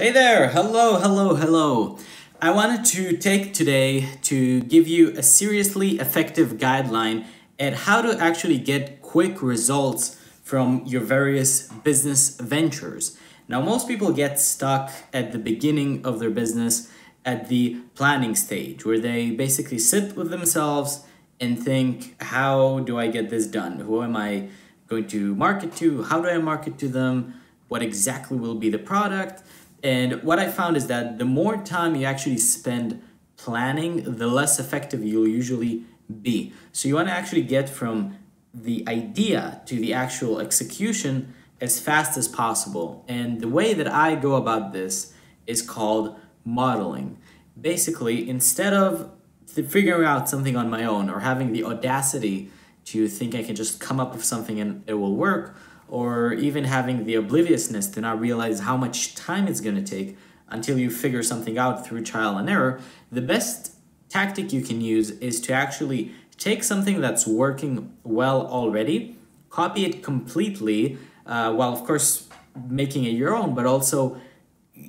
Hey there, hello, hello, hello. I wanted to take today to give you a seriously effective guideline at how to actually get quick results from your various business ventures. Now, most people get stuck at the beginning of their business at the planning stage where they basically sit with themselves and think, how do I get this done? Who am I going to market to? How do I market to them? What exactly will be the product? And what I found is that the more time you actually spend planning, the less effective you'll usually be. So you want to actually get from the idea to the actual execution as fast as possible. And the way that I go about this is called modeling. Basically, instead of figuring out something on my own or having the audacity to think I can just come up with something and it will work, or even having the obliviousness to not realize how much time it's going to take until you figure something out through trial and error, the best tactic you can use is to actually take something that's working well already, copy it completely, uh, while of course making it your own, but also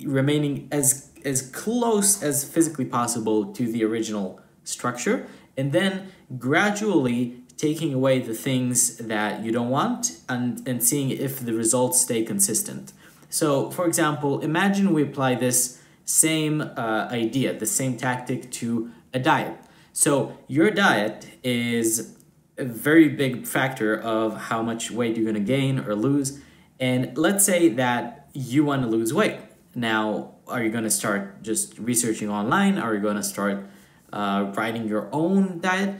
remaining as as close as physically possible to the original structure, and then gradually taking away the things that you don't want and, and seeing if the results stay consistent. So, for example, imagine we apply this same uh, idea, the same tactic to a diet. So, your diet is a very big factor of how much weight you're to gain or lose. And let's say that you want to lose weight. Now, are you to start just researching online? Are you to start uh, writing your own diet?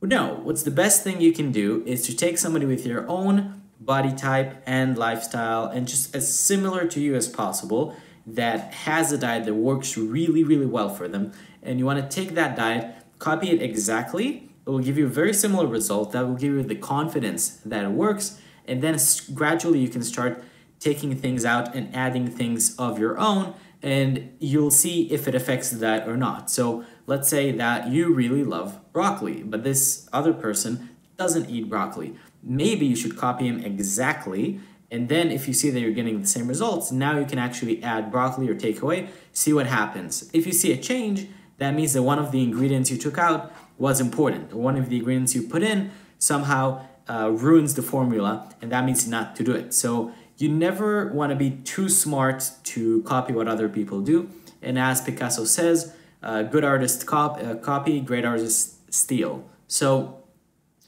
No, what's the best thing you can do is to take somebody with your own body type and lifestyle and just as similar to you as possible that has a diet that works really, really well for them. And you want to take that diet, copy it exactly. It will give you a very similar result that will give you the confidence that it works. And then gradually you can start taking things out and adding things of your own and you'll see if it affects that or not. So let's say that you really love broccoli, but this other person doesn't eat broccoli. Maybe you should copy him exactly, and then if you see that you're getting the same results, now you can actually add broccoli or take away, see what happens. If you see a change, that means that one of the ingredients you took out was important, or one of the ingredients you put in somehow uh, ruins the formula, and that means not to do it. So you never want to be too smart to copy what other people do. And as Picasso says, uh, good artists cop uh, copy, great artists steal. So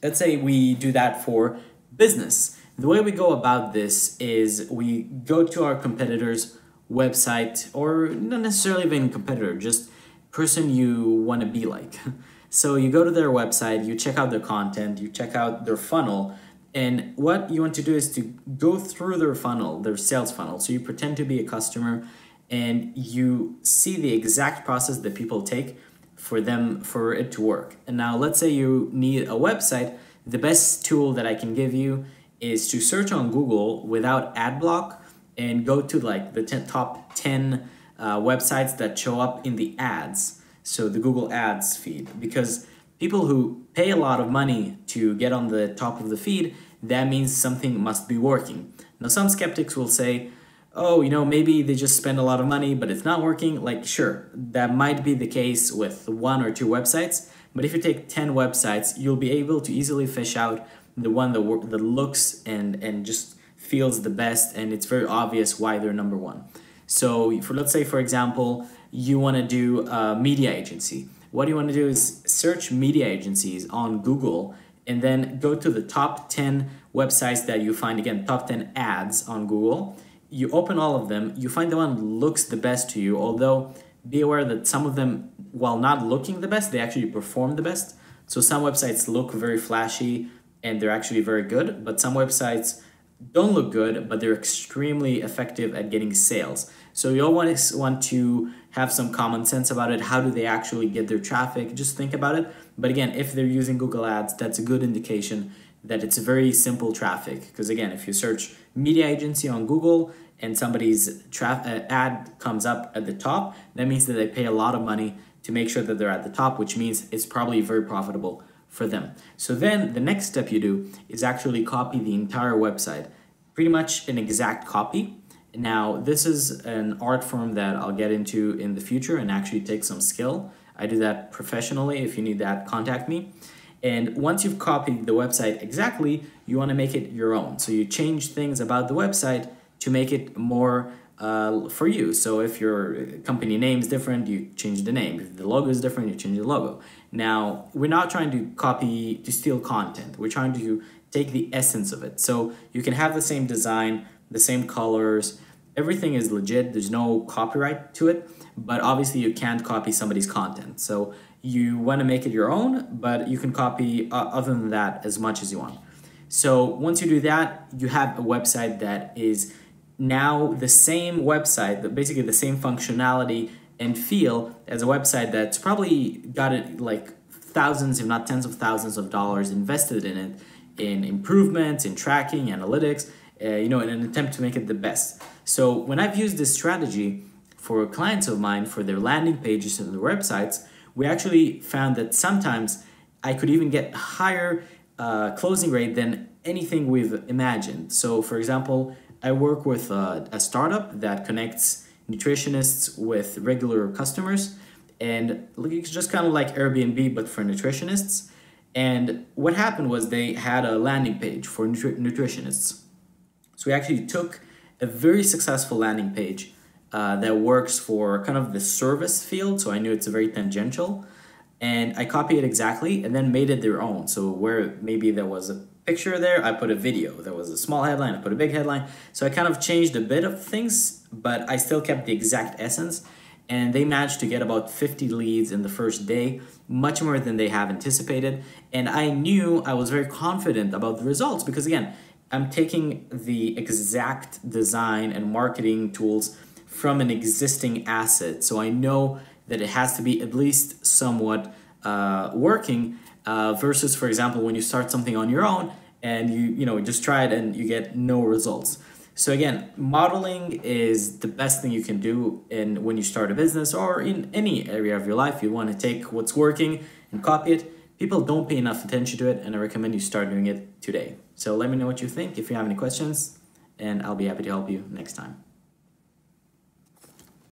let's say we do that for business. The way we go about this is we go to our competitor's website, or not necessarily even competitor, just person you want to be like. So you go to their website, you check out their content, you check out their funnel, and what you want to do is to go through their funnel, their sales funnel. So you pretend to be a customer and you see the exact process that people take for them for it to work. And now let's say you need a website, the best tool that I can give you is to search on Google without ad block and go to like the 10, top 10 uh, websites that show up in the ads. So the Google ads feed because people who pay a lot of money to get on the top of the feed, that means something must be working. Now, some skeptics will say, oh, you know, maybe they just spend a lot of money, but it's not working. Like, sure, that might be the case with one or two websites, but if you take 10 websites, you'll be able to easily fish out the one that, that looks and, and just feels the best, and it's very obvious why they're number one. So, for let's say, for example, you want to do a media agency what you want to do is search media agencies on Google and then go to the top 10 websites that you find again top 10 ads on Google. You open all of them. You find the one looks the best to you although be aware that some of them while not looking the best they actually perform the best. So some websites look very flashy and they're actually very good but some websites don't look good but they're extremely effective at getting sales so you all want to want to have some common sense about it. How do they actually get their traffic? Just think about it. But again, if they're using Google Ads, that's a good indication that it's very simple traffic. Because again, if you search media agency on Google and somebody's tra- uh, ad comes up at the top, that means that they pay a lot of money to make sure that they're at the top, which means it's probably very profitable for them. So then the next step you do is actually copy the entire website, pretty much an exact copy Now, this is an art form that I'll get into in the future and actually take some skill. I do that professionally. If you need that, contact me. And once you've copied the website exactly, you want to make it your own. So you change things about the website to make it more uh, for you. So if your company name is different, you change the name. If the logo is different, you change the logo. Now, we're not trying to copy, to steal content. We're trying to take the essence of it. So you can have the same design, the same colors, everything is legit. There's no copyright to it, but obviously you can't copy somebody's content. So you want to make it your own, but you can copy uh, other than that as much as you want. So once you do that, you have a website that is now the same website, basically the same functionality and feel as a website that's probably got it like thousands, if not tens of thousands of dollars invested in it, in improvements, in tracking, analytics, uh, you know, in an attempt to make it the best. So when I've used this strategy for clients of mine for their landing pages and their websites, we actually found that sometimes I could even get higher uh, closing rate than anything we've imagined. So, for example, I work with a, a startup that connects nutritionists with regular customers, and it's just kind of like Airbnb but for nutritionists. And what happened was they had a landing page for nutri nutritionists. So we actually took a very successful landing page uh, that works for kind of the service field. So I knew it's very tangential. And I copied it exactly and then made it their own. So where maybe there was a picture there, I put a video. There was a small headline, I put a big headline. So I kind of changed a bit of things, but I still kept the exact essence. And they managed to get about 50 leads in the first day, much more than they have anticipated. And I knew I was very confident about the results because, again, I'm taking the exact design and marketing tools from an existing asset. So I know that it has to be at least somewhat uh, working uh, versus, for example, when you start something on your own and you, you know, just try it and you get no results. So again, modeling is the best thing you can do in when you start a business or in any area of your life. You want to take what's working and copy it people don't pay enough attention to it and I recommend you start doing it today. So let me know what you think if you have any questions and I'll be happy to help you next time.